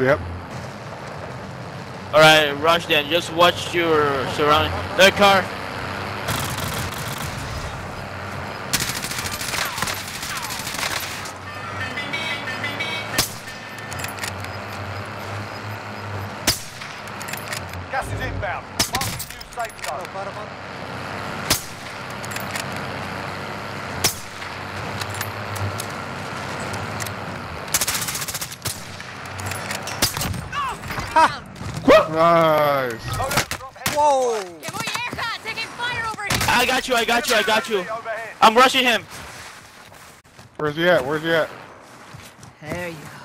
Yep. Alright, rush then. Just watch your surrounding. The car. Gas is inbound. Mark the new safe zone. Nice. Loadout drop heading Whoa! Que voy Eja, taking fire over here. I got you, I got you, I got you. I'm rushing him. Where's he at? Where's he at? There you go.